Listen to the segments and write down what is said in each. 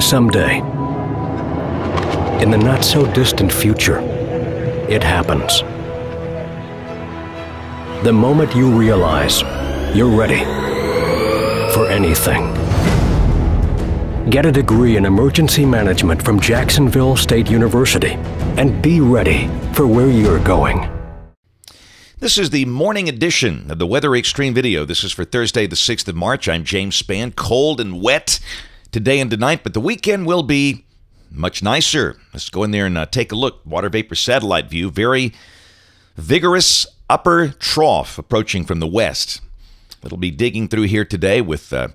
Someday, in the not so distant future, it happens. The moment you realize you're ready for anything. Get a degree in emergency management from Jacksonville State University and be ready for where you're going. This is the morning edition of the Weather Xtreme video. This is for Thursday, the 6th of March. I'm James Spann. Cold and wet today and tonight, but the weekend will be much nicer. Let's go in there and uh, take a look. Water vapor satellite view. Very vigorous upper trough approaching from the west. It'll be digging through here today with uh,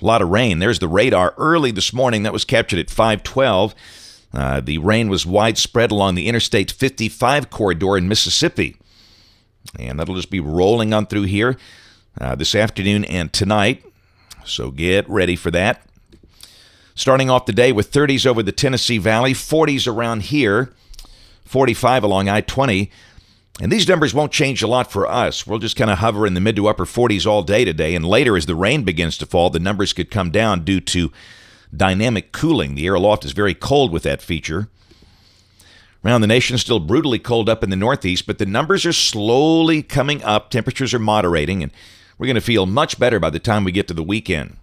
a lot of rain. There's the radar early this morning. That was captured at 512. Uh, the rain was widespread along the Interstate 55 corridor in Mississippi. And that'll just be rolling on through here uh, this afternoon and tonight. So get ready for that. Starting off the day with 30s over the Tennessee Valley, 40s around here, 45 along I 20. And these numbers won't change a lot for us. We'll just kind of hover in the mid to upper 40s all day today. And later, as the rain begins to fall, the numbers could come down due to dynamic cooling. The air aloft is very cold with that feature. Around the nation, still brutally cold up in the northeast, but the numbers are slowly coming up. Temperatures are moderating, and we're going to feel much better by the time we get to the weekend.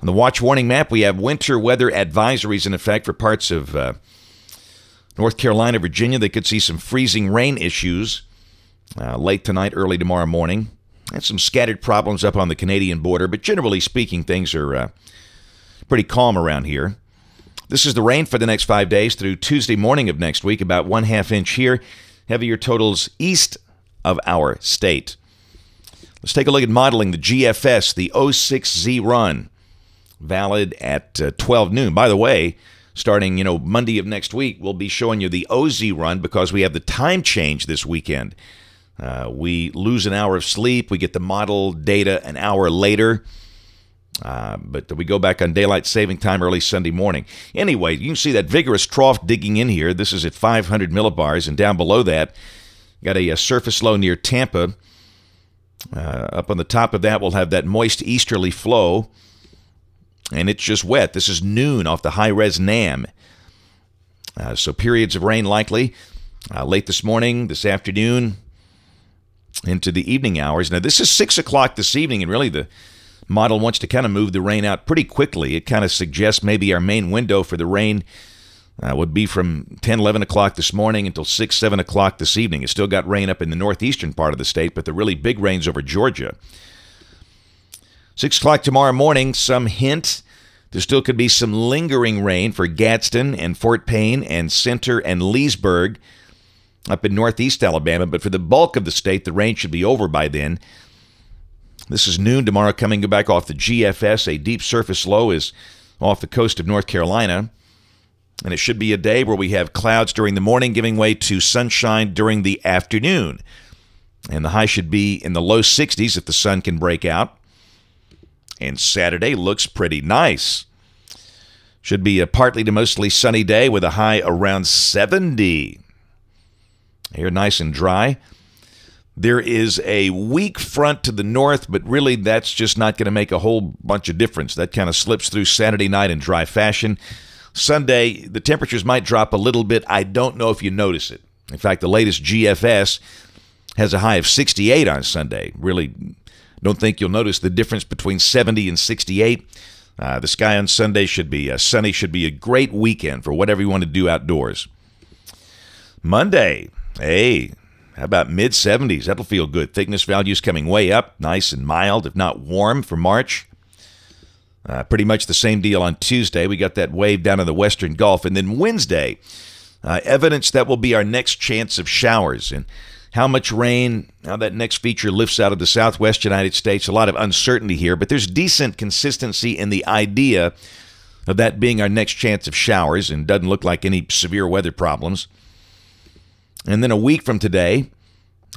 On the watch warning map, we have winter weather advisories in effect for parts of uh, North Carolina, Virginia. They could see some freezing rain issues uh, late tonight, early tomorrow morning. And some scattered problems up on the Canadian border, but generally speaking, things are uh, pretty calm around here. This is the rain for the next five days through Tuesday morning of next week, about one half inch here. Heavier totals east of our state. Let's take a look at modeling the GFS, the 06Z run valid at uh, 12 noon. By the way, starting you know Monday of next week, we'll be showing you the 0Z run because we have the time change this weekend. Uh, we lose an hour of sleep. We get the model data an hour later. Uh, but we go back on daylight saving time early Sunday morning. Anyway, you can see that vigorous trough digging in here. This is at 500 millibars, and down below that, got a, a surface low near Tampa. Uh, up on the top of that, we'll have that moist easterly flow and it's just wet. This is noon off the high res NAM. Uh, so periods of rain likely uh, late this morning, this afternoon, into the evening hours. Now, this is 6 o'clock this evening, and really the model wants to kind of move the rain out pretty quickly. It kind of suggests maybe our main window for the rain uh, would be from 10, 11 o'clock this morning until 6, 7 o'clock this evening. It's still got rain up in the northeastern part of the state, but the really big rains over Georgia. 6 o'clock tomorrow morning, some hint. There still could be some lingering rain for Gadsden and Fort Payne and Center and Leesburg up in northeast Alabama, but for the bulk of the state, the rain should be over by then. This is noon tomorrow, coming back off the GFS. A deep surface low is off the coast of North Carolina. And it should be a day where we have clouds during the morning, giving way to sunshine during the afternoon. And the high should be in the low 60s if the sun can break out. And Saturday looks pretty nice. Should be a partly to mostly sunny day with a high around 70. Here, nice and dry. There is a weak front to the north, but really that's just not going to make a whole bunch of difference. That kind of slips through Saturday night in dry fashion. Sunday, the temperatures might drop a little bit. I don't know if you notice it. In fact, the latest GFS has a high of 68 on Sunday. Really don't think you'll notice the difference between 70 and 68. Uh, the sky on Sunday should be uh, sunny, should be a great weekend for whatever you want to do outdoors. Monday, hey, how about mid 70s? That'll feel good. Thickness values coming way up, nice and mild, if not warm for March. Uh, pretty much the same deal on Tuesday. We got that wave down in the western Gulf. And then Wednesday, uh, evidence that will be our next chance of showers. And how much rain, how that next feature lifts out of the southwest United States. A lot of uncertainty here, but there's decent consistency in the idea of that being our next chance of showers and doesn't look like any severe weather problems. And then a week from today,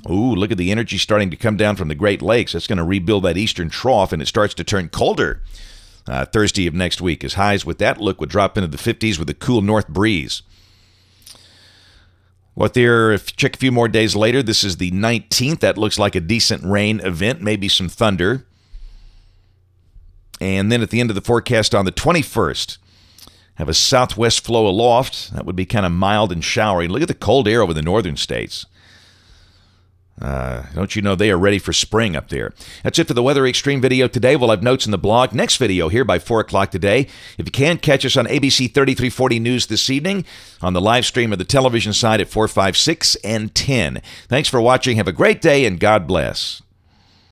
ooh, look at the energy starting to come down from the Great Lakes. That's going to rebuild that eastern trough, and it starts to turn colder uh, Thursday of next week as highs with that look would drop into the 50s with a cool north breeze. What there, if check a few more days later, this is the 19th. That looks like a decent rain event, maybe some thunder. And then at the end of the forecast on the 21st, have a southwest flow aloft. That would be kind of mild and showery. Look at the cold air over the northern states. Uh, don't you know they are ready for spring up there? That's it for the Weather Xtreme video today. We'll have notes in the blog. Next video here by 4 o'clock today. If you can't catch us on ABC 3340 News this evening on the live stream of the television side at 4, 5, 6, and 10. Thanks for watching. Have a great day, and God bless.